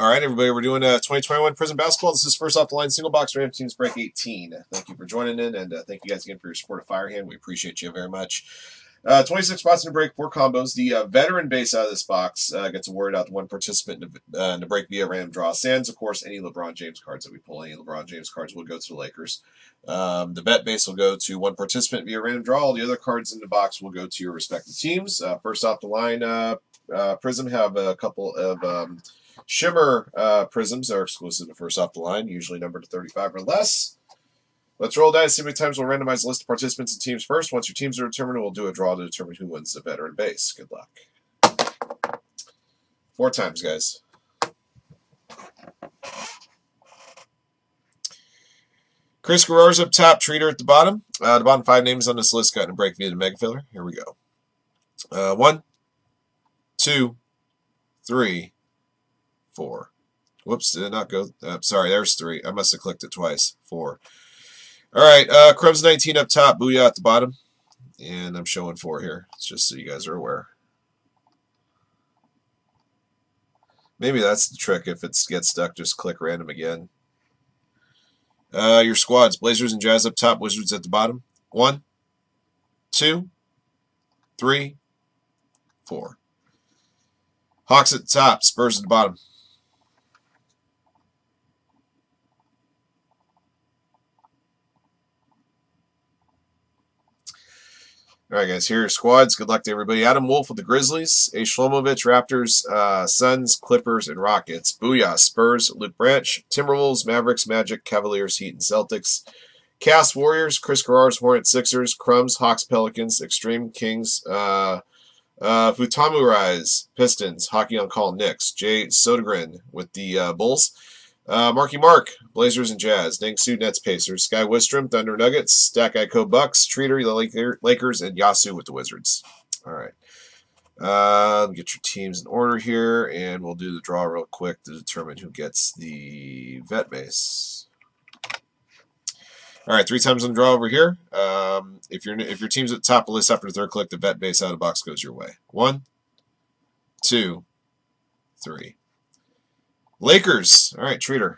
All right, everybody, we're doing uh, 2021 Prizm Basketball. This is first off the line single box Ram Teams Break 18. Thank you for joining in, and uh, thank you guys again for your support of Firehand. We appreciate you very much. Uh, 26 spots in the break, four combos. The uh, veteran base out of this box uh, gets awarded out to one participant in the, uh, in the break via random draw. Sans, of course, any LeBron James cards that we pull. Any LeBron James cards will go to the Lakers. Um, the bet base will go to one participant via random draw. All the other cards in the box will go to your respective teams. Uh, first off the line, uh, Prizm have a couple of um, Shimmer uh, prisms are exclusive to first off the line, usually numbered to 35 or less. Let's roll dice. See how many times we'll randomize the list of participants and teams first. Once your teams are determined, we'll do a draw to determine who wins the veteran base. Good luck. Four times, guys. Chris Guerrero's up top, Treater at the bottom. Uh, the bottom five names on this list got in a break via the mega filler. Here we go. Uh, one, two, three, four. Whoops, did it not go? Uh, sorry, there's three. I must have clicked it twice. Four. All right, uh, Crumbs 19 up top, Booyah at the bottom. And I'm showing four here. It's just so you guys are aware. Maybe that's the trick. If it gets stuck, just click random again. Uh, your squads, Blazers and Jazz up top, Wizards at the bottom. One, two, three, four. Hawks at the top, Spurs at the bottom. All right, guys, here are your squads. Good luck to everybody. Adam Wolf with the Grizzlies, A. Shlomovich, Raptors, uh, Suns, Clippers, and Rockets. Booyah, Spurs, Luke Branch, Timberwolves, Mavericks, Magic, Cavaliers, Heat, and Celtics. Cast Warriors, Chris Garrard's Hornets, Sixers, Crumbs, Hawks, Pelicans, Extreme Kings, uh, uh, Futamu Rise, Pistons, Hockey on Call, Knicks. Jay Sodegren with the uh, Bulls. Uh, Marky Mark, Blazers and Jazz, Dengsu Nets Pacers, Sky Wistrom, Thunder Nuggets, Stack Ico Bucks, Treater, the Lakers, and Yasu with the Wizards. All right. Uh, get your teams in order here, and we'll do the draw real quick to determine who gets the vet base. All right, three times on the draw over here. Um, if your if your team's at the top of the list after the third click, the vet base out of the box goes your way. One, two, three. Lakers. All right, Treater.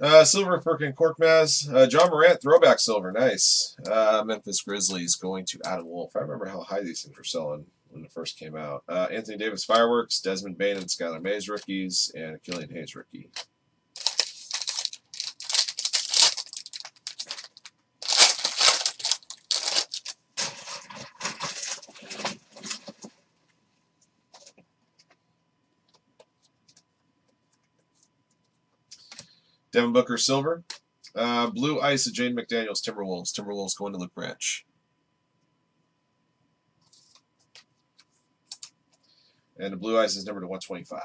Uh, silver for Korkmaz. Uh, Ja Morant, throwback silver. Nice. Uh, Memphis Grizzlies going to Adam Wolf. I remember how high these things were selling when it first came out. Uh, Anthony Davis Fireworks, Desmond Bane and Skylar Mays rookies, and Killian Hayes rookie. Devin Booker, silver. Uh, blue ice of Jaden McDaniels, Timberwolves. Timberwolves going to Luke Branch. And the blue ice is number to 125.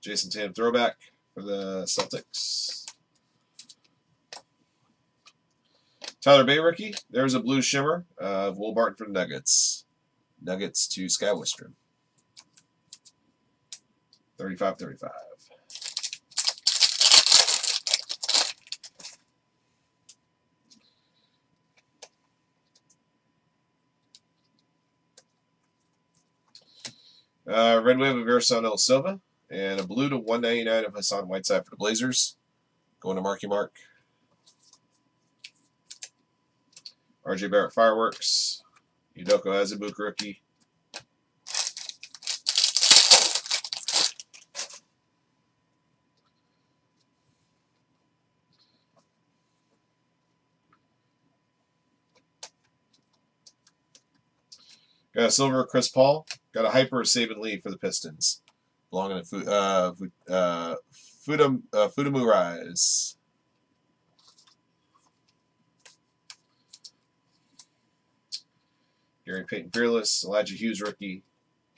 Jayson Tatum throwback for the Celtics. Tyler Bey rookie. There's a blue shimmer of Will Barton for the Nuggets. Nuggets to Sky Wistrom. 35-35. Uh, red wave of Ersan Ilyasova. And a blue to 199 of Hassan Whiteside for the Blazers. Going to Marky Mark. RJ Barrett Fireworks. Udoka Azubuike rookie. Got a silver Chris Paul. Got a hyper Saben Lee for the Pistons. Belonging to uh, uh, Fudam, uh, Fudamu Rise. Gary Payton Fearless, Elijah Hughes rookie,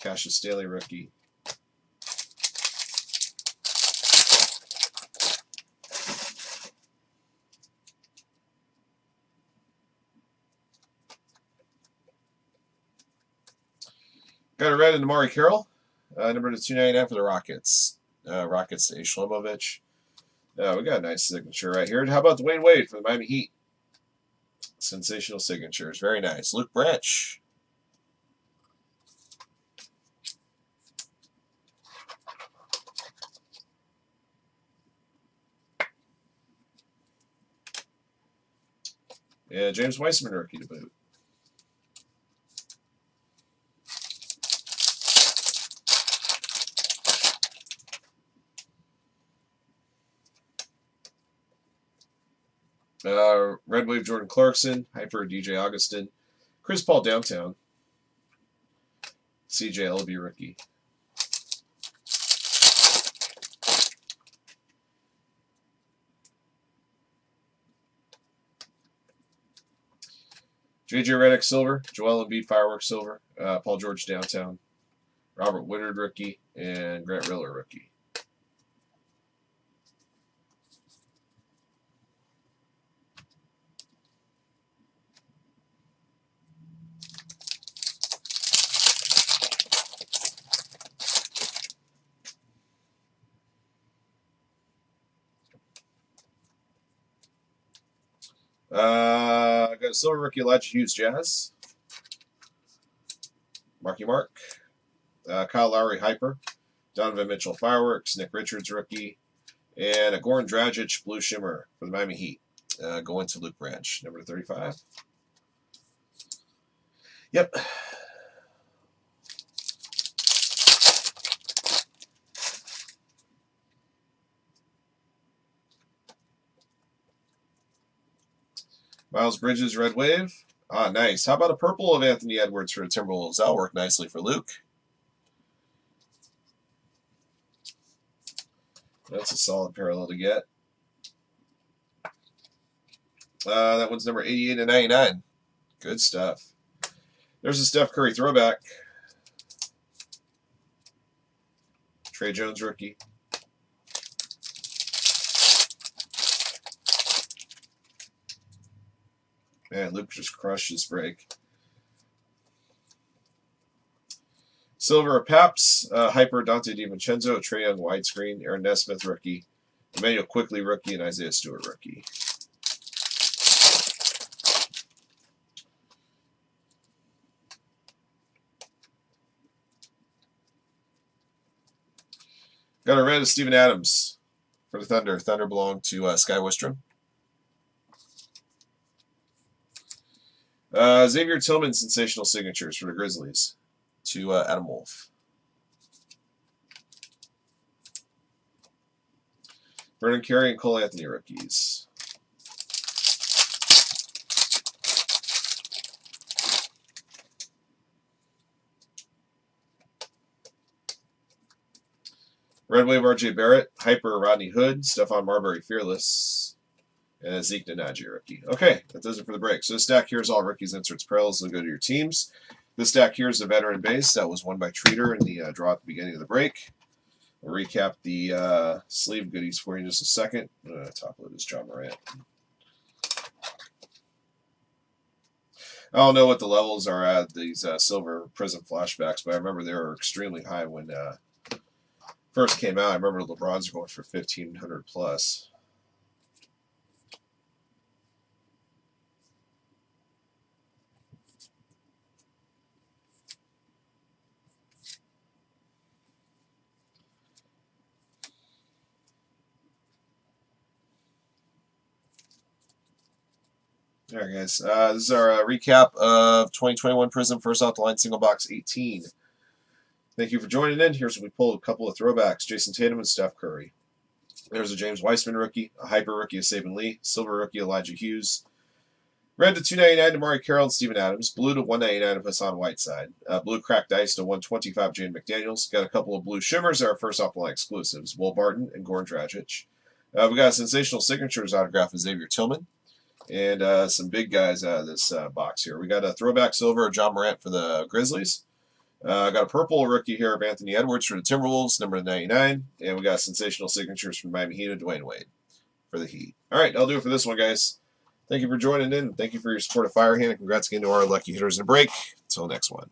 Cassius Stanley rookie. Got a red and DeMarre Carroll, uh, number to 299 for the Rockets. Uh, Rockets to Shlomovich. Uh, we got a nice signature right here. How about Dwyane Wade for the Miami Heat? Sensational signatures. Very nice. Luke Branch. Yeah, James Wiseman rookie to boot. Uh, Red Wave Jordan Clarkson, Hyper DJ Augustin, Chris Paul Downtown, CJ Elleby rookie. JJ Redick Silver, Joel Embiid Fireworks Silver, uh, Paul George Downtown, Robert Woodard rookie, and Grant Riller rookie. Uh, got a silver rookie Elijah Hughes Jazz. Marky Mark. Uh, Kyle Lowry Hyper. Donovan Mitchell Fireworks. Nick Richards rookie. And a Goran Dragic Blue Shimmer for the Miami Heat. Uh, going to Luke Branch, number 35. Yep. Miles Bridges, Red Wave. Ah, nice. How about a purple of Anthony Edwards for the Timberwolves? That'll work nicely for Luke. That's a solid parallel to get. Uh, that one's number 88 and 99. Good stuff. There's a Steph Curry throwback. Tre Jones rookie. Man, Luke just crushed his break. Silver Paps, uh, Hyper Donte DiVincenzo, Trae Young widescreen, Aaron Nesmith rookie, Immanuel Quickley rookie, and Isaiah Stewart rookie. Got a red of Steven Adams for the Thunder. Thunder belonged to uh, Sky Wistrom. Uh, Xavier Tillman sensational signatures for the Grizzlies to uh, Adam Wolf. Vernon Carey and Cole Anthony rookies. Red Wave RJ Barrett, Hyper Rodney Hood, Stephon Marbury Fearless, and a Zeke Nnaji rookie. Okay, that does it for the break. So this stack here is all rookies, inserts, parallels. They'll go to your teams. This stack here is a veteran base that was won by Treater in the uh, draw at the beginning of the break. I'll recap the uh, sleeve goodies for you in just a second. Uh, top load is John Morant. I don't know what the levels are at these uh, silver prism flashbacks, but I remember they were extremely high when uh, first came out. I remember the LeBron's going for 1500 plus. All right, guys. Uh, this is our uh, recap of 2021 Prizm First Off the Line Single Box 18. Thank you for joining in. Here's we pulled a couple of throwbacks Jayson Tatum and Steph Curry. There's a James Wiseman rookie, a hyper rookie of Saben Lee, silver rookie Elijah Hughes, red to 299 to DeMarre Carroll and Steven Adams, blue to 199 of Hassan Whiteside, uh, blue cracked ice to 125 Jaden McDaniels. Got a couple of blue shimmers, our first off the line exclusives, Will Barton and Goran Dragic. Uh, we got a sensational signatures autograph of Xavier Tillman and uh, some big guys out of this uh, box here. We got a throwback silver Ja Morant for the Grizzlies. Uh, got a purple rookie here of Anthony Edwards for the Timberwolves, number 99. And we got sensational signatures from Miami Heat of Dwyane Wade for the Heat. All right, I'll do it for this one, guys. Thank you for joining in. Thank you for your support of Firehand. And congrats again to our lucky hitters in a break. Until next one.